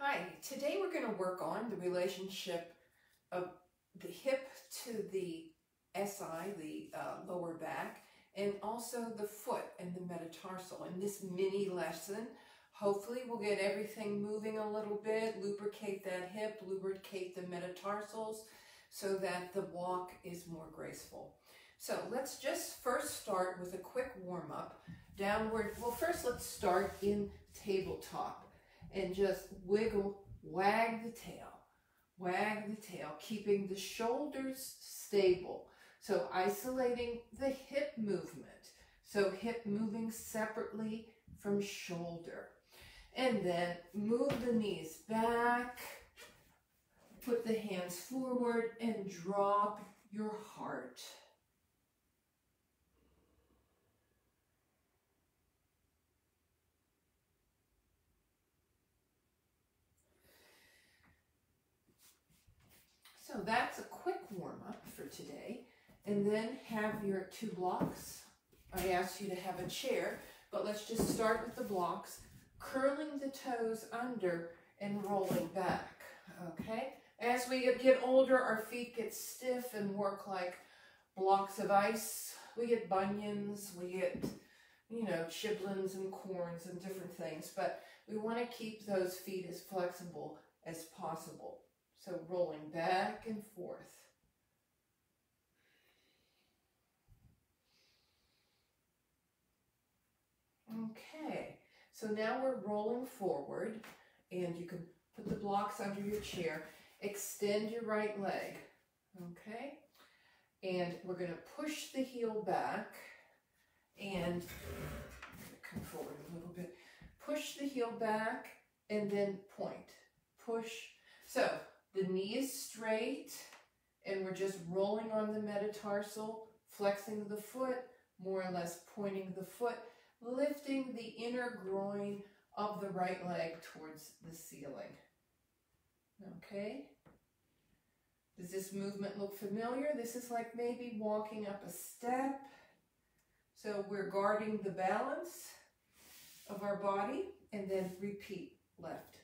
Hi, today we're going to work on the relationship of the hip to the SI, the uh, lower back, and also the foot and the metatarsal. In this mini lesson, hopefully we'll get everything moving a little bit, lubricate that hip, lubricate the metatarsals so that the walk is more graceful. So let's just first start with a quick warm up. Downward, well first let's start in tabletop and just wiggle, wag the tail, wag the tail, keeping the shoulders stable. So isolating the hip movement. So hip moving separately from shoulder. And then move the knees back, put the hands forward and drop your heart. So that's a quick warm up for today. And then have your two blocks. I asked you to have a chair, but let's just start with the blocks. Curling the toes under and rolling back, okay? As we get older, our feet get stiff and work like blocks of ice. We get bunions, we get, you know, chilblains and corns and different things, but we want to keep those feet as flexible as possible. So rolling back and forth. Okay, so now we're rolling forward and you can put the blocks under your chair. Extend your right leg, okay? And we're gonna push the heel back and come forward a little bit. Push the heel back and then point. Push. So the knee is straight and we're just rolling on the metatarsal, flexing the foot, more or less pointing the foot, lifting the inner groin of the right leg towards the ceiling. Okay? Does this movement look familiar? This is like maybe walking up a step. So we're guarding the balance of our body and then repeat left.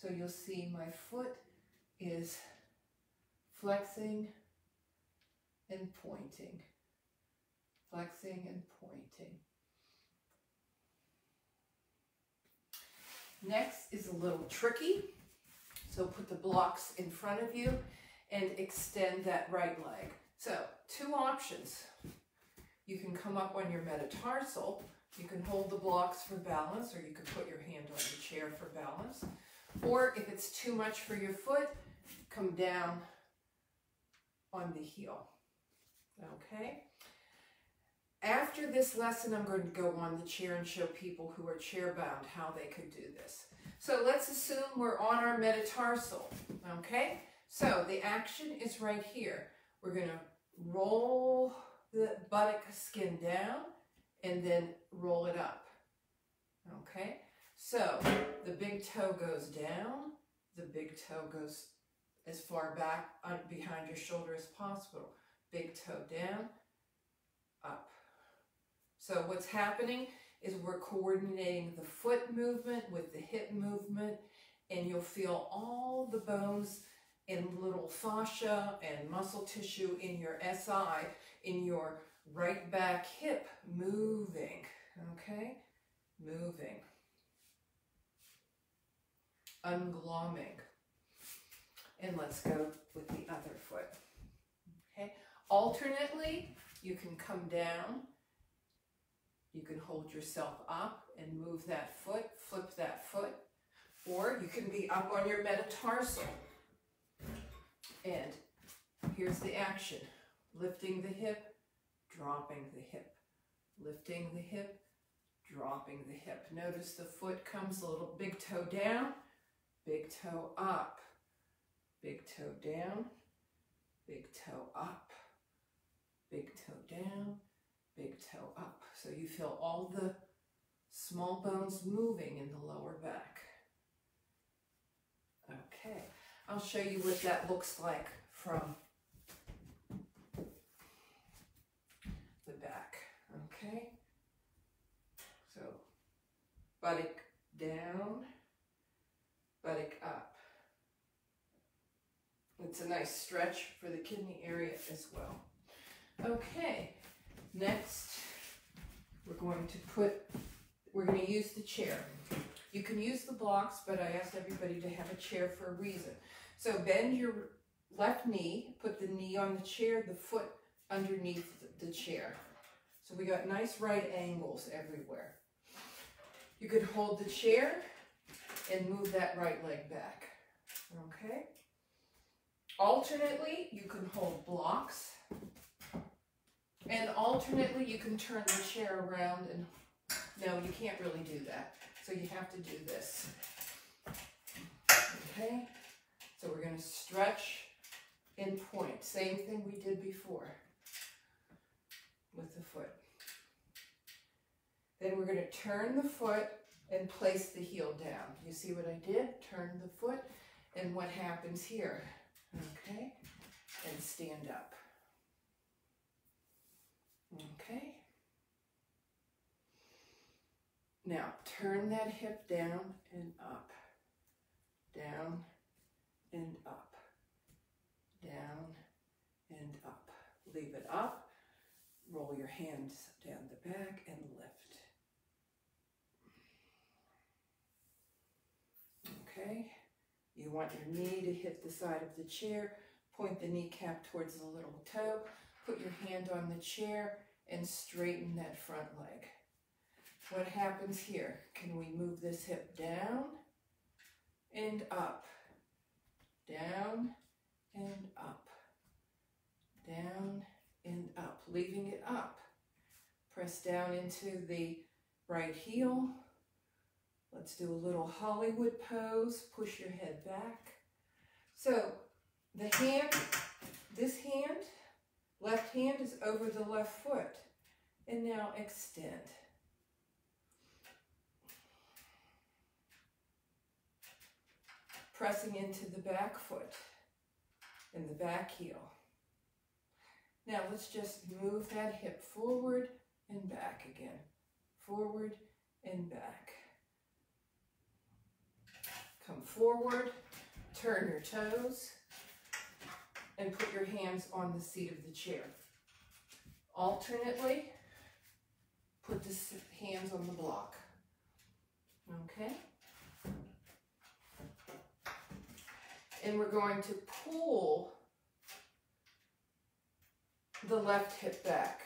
So you'll see my foot is flexing and pointing, flexing and pointing. Next is a little tricky. So put the blocks in front of you and extend that right leg. So two options. You can come up on your metatarsal. You can hold the blocks for balance or you can put your hand on the chair for balance. Or if it's too much for your foot, come down on the heel. Okay? After this lesson, I'm going to go on the chair and show people who are chair bound how they could do this. So let's assume we're on our metatarsal. Okay? So the action is right here. We're going to roll the buttock skin down and then roll it up. Okay? So the big toe goes down, the big toe goes as far back uh, behind your shoulder as possible. Big toe down, up. So what's happening is we're coordinating the foot movement with the hip movement and you'll feel all the bones and little fascia and muscle tissue in your SI, in your right back hip moving, okay? Moving. Unglomming. And let's go with the other foot. Okay. Alternately, you can come down. You can hold yourself up and move that foot, flip that foot. Or you can be up on your metatarsal. And here's the action. Lifting the hip, dropping the hip. Lifting the hip, dropping the hip. Notice the foot comes a little big toe down, big toe up. Big toe down, big toe up, big toe down, big toe up. So you feel all the small bones moving in the lower back. Okay, I'll show you what that looks like from the back. Okay, so buttock down, buttock up. It's a nice stretch for the kidney area as well. Okay, next we're going to put, we're going to use the chair. You can use the blocks, but I asked everybody to have a chair for a reason. So bend your left knee, put the knee on the chair, the foot underneath the chair. So we got nice right angles everywhere. You could hold the chair and move that right leg back, okay? Alternately, you can hold blocks. And alternately, you can turn the chair around and, no, you can't really do that. So you have to do this. Okay, so we're gonna stretch and point. Same thing we did before with the foot. Then we're gonna turn the foot and place the heel down. You see what I did? Turn the foot and what happens here? Okay, and stand up. Okay. Now turn that hip down and up, down and up, down and up. Leave it up, roll your hands down the back and lift. Okay, you want your knee to hit the side of the chair, point the kneecap towards the little toe, put your hand on the chair and straighten that front leg. What happens here? Can we move this hip down and up, down and up, down and up, leaving it up. Press down into the right heel. Let's do a little Hollywood pose. Push your head back. So the hand, this hand, left hand is over the left foot. And now extend. pressing into the back foot and the back heel. Now let's just move that hip forward and back again. Forward and back. Come forward, turn your toes, and put your hands on the seat of the chair. Alternately, put the hands on the block. Okay? and we're going to pull the left hip back.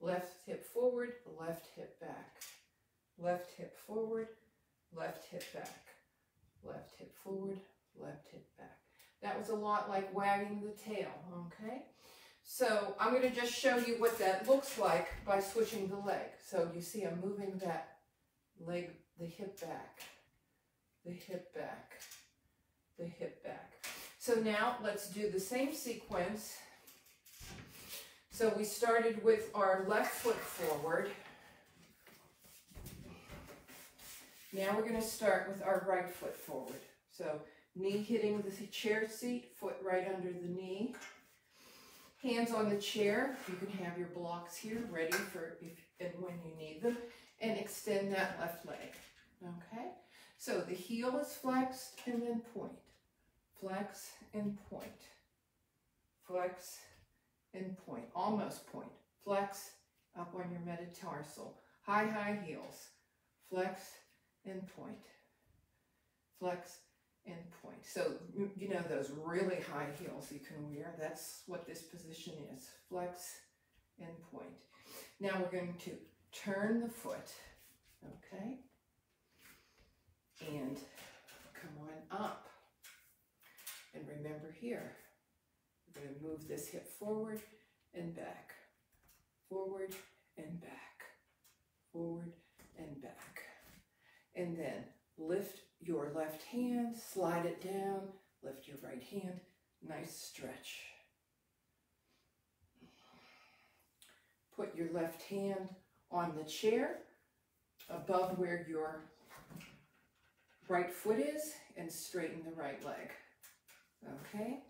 Left hip forward, left hip back. Left hip forward, left hip back. Left hip forward, left hip back. That was a lot like wagging the tail, okay? So I'm going to just show you what that looks like by switching the leg. So you see I'm moving that leg, the hip back, the hip back, the hip back. So now let's do the same sequence. So we started with our left foot forward. Now we're going to start with our right foot forward. So knee hitting the chair seat, foot right under the knee. Hands on the chair. You can have your blocks here ready for if and when you need them. And extend that left leg. Okay? So the heel is flexed and then point flex and point, flex and point, almost point, flex up on your metatarsal, high, high heels, flex and point, flex and point. So, you know, those really high heels you can wear, that's what this position is, flex and point. Now we're going to turn the foot, okay, and come on up. And remember here, we're going to move this hip forward and back, forward and back, forward and back. And then lift your left hand, slide it down, lift your right hand, nice stretch. Put your left hand on the chair above where your right foot is and straighten the right leg. Okay?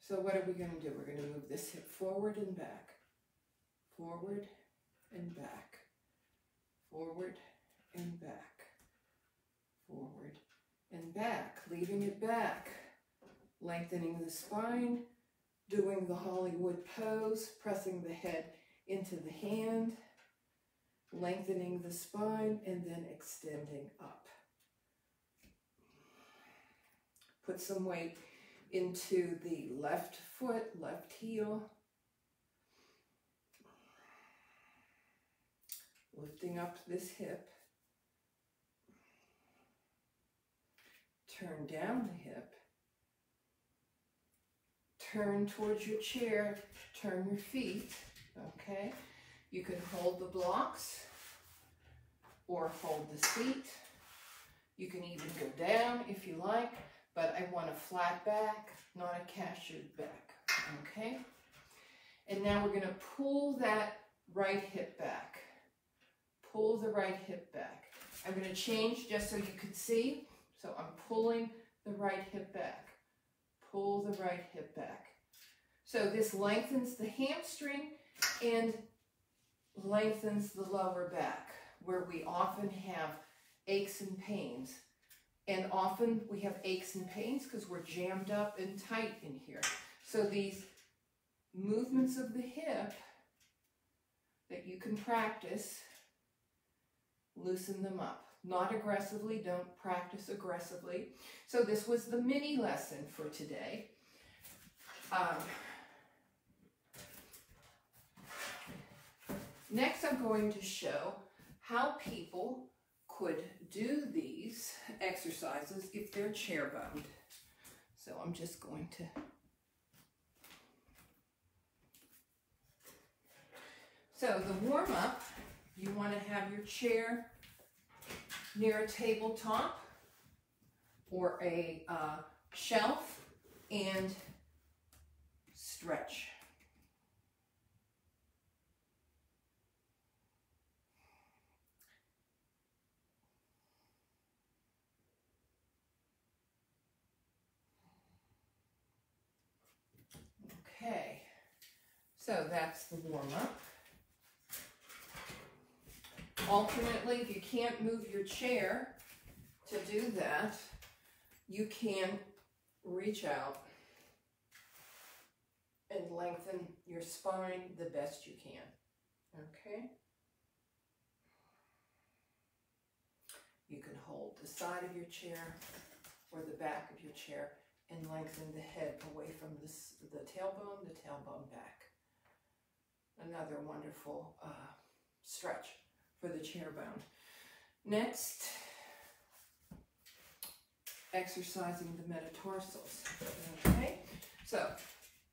So what are we going to do? We're going to move this hip forward and back. Forward and back. Forward and back. Forward and back, leaving it back, lengthening the spine, doing the Hollywood pose, pressing the head into the hand, lengthening the spine, and then extending up. Put some weight into the left foot, left heel. Lifting up this hip. Turn down the hip. Turn towards your chair. Turn your feet. Okay? You can hold the blocks or hold the seat. You can even go down if you like, but I want a flat back, not a cashiered back. Okay? And now we're going to pull that right hip back. Pull the right hip back. I'm going to change just so you can see. So I'm pulling the right hip back. Pull the right hip back. So this lengthens the hamstring and lengthens the lower back where we often have aches and pains. And often we have aches and pains because we're jammed up and tight in here. So these movements of the hip that you can practice, loosen them up. Not aggressively, don't practice aggressively. So this was the mini lesson for today. Um, next I'm going to show how people could do these exercises if they're chair bound. So I'm just going to So the warm up, you want to have your chair near a tabletop or a uh, shelf and stretch. Okay, so that's the warm up. Alternately, if you can't move your chair to do that, you can reach out and lengthen your spine the best you can. Okay? You can hold the side of your chair or the back of your chair and lengthen the head away from this, the tailbone, the tailbone back. Another wonderful uh, stretch for the chair bound. Next, exercising the metatarsals. Okay, so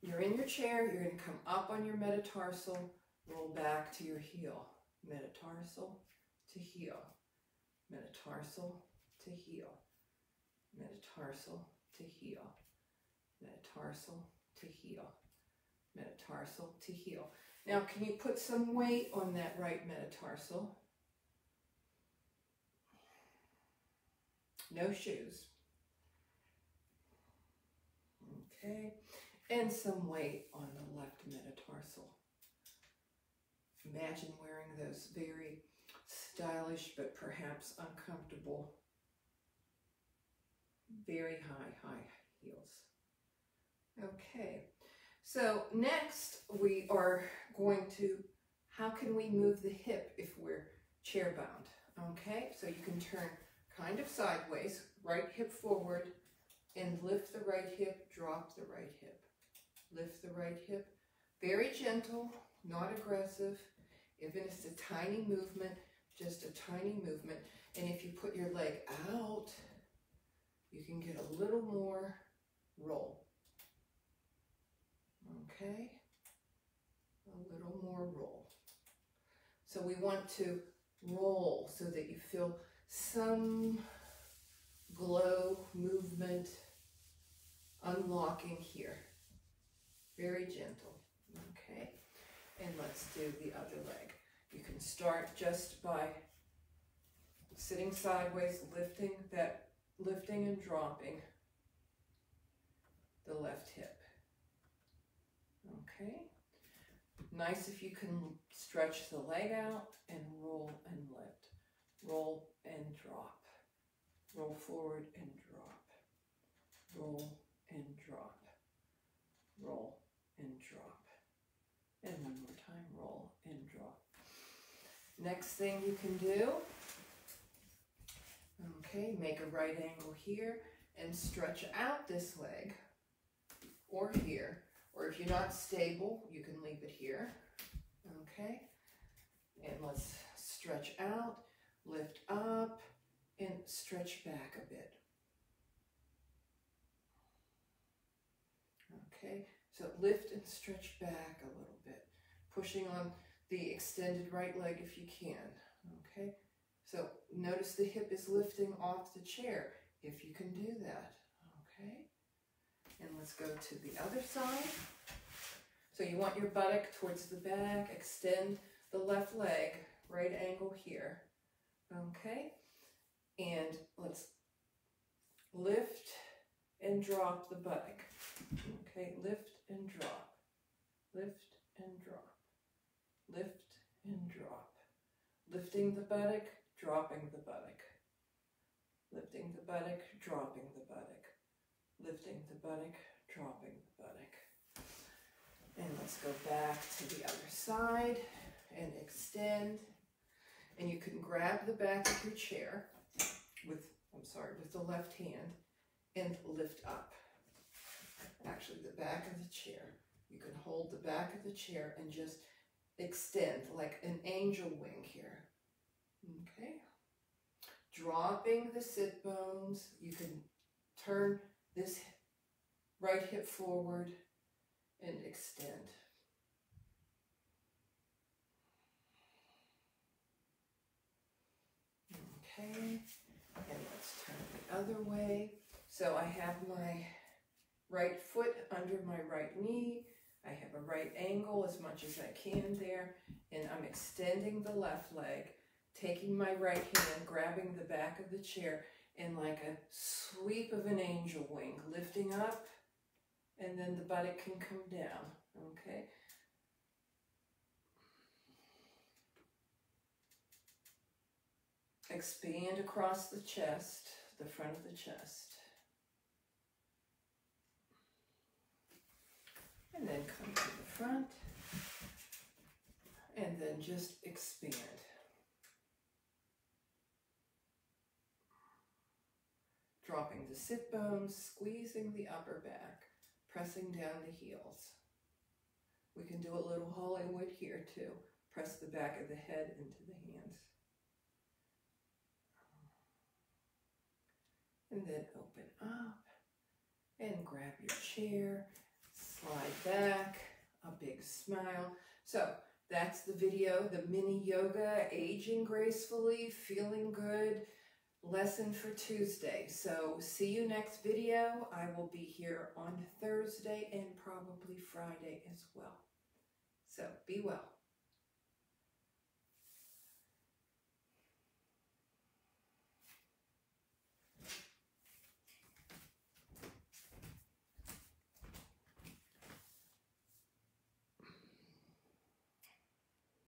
you're in your chair, you're going to come up on your metatarsal, roll back to your heel. Metatarsal to heel, metatarsal to heel, metatarsal to heel, metatarsal to heel, metatarsal to heel. Now, can you put some weight on that right metatarsal? No shoes. Okay, and some weight on the left metatarsal. Imagine wearing those very stylish but perhaps uncomfortable, very high, high heels. Okay, so next we are going to, how can we move the hip if we're chair bound? Okay, so you can turn kind of sideways, right hip forward, and lift the right hip, drop the right hip. Lift the right hip. Very gentle, not aggressive. Even if it's a tiny movement, just a tiny movement. And if you put your leg out, you can get a little more roll. Okay? A little more roll. So we want to roll so that you feel some glow movement unlocking here. Very gentle, okay? And let's do the other leg. You can start just by sitting sideways, lifting that, lifting and dropping the left hip. Okay? Nice if you can stretch the leg out and roll and lift roll and drop. roll forward and drop, roll and drop, roll and drop, and one more time, roll and drop. Next thing you can do, okay, make a right angle here and stretch out this leg or here, or if you're not stable, you can leave it here, okay? And let's stretch out, lift up, and stretch back a bit. Okay, so lift and stretch back a little bit, pushing on the extended right leg if you can. Okay, so notice the hip is lifting off the chair if you can do that. Okay, and let's go to the other side. So you want your buttock towards the back, extend the left leg, right angle here. Okay, and let's lift and drop the buttock. Okay, lift and drop, lift and drop, lift and drop. Lifting the buttock, dropping the buttock. Lifting the buttock, dropping the buttock. Lifting the buttock, dropping the buttock. And let's go back to the other side and extend. And you can grab the back of your chair with, I'm sorry, with the left hand and lift up. Actually, the back of the chair. You can hold the back of the chair and just extend like an angel wing here. Okay. Dropping the sit bones. You can turn this right hip forward and extend. Okay, and let's turn the other way. So I have my right foot under my right knee. I have a right angle as much as I can there, and I'm extending the left leg, taking my right hand, grabbing the back of the chair, and like a sweep of an angel wing, lifting up, and then the buttock can come down, okay? Expand across the chest, the front of the chest. And then come to the front. And then just expand. Dropping the sit bones, squeezing the upper back, pressing down the heels. We can do a little Hollywood here too. Press the back of the head into the hands. And then open up and grab your chair, slide back, a big smile. So that's the video, the mini yoga, aging gracefully, feeling good lesson for Tuesday. So see you next video. I will be here on Thursday and probably Friday as well. So be well.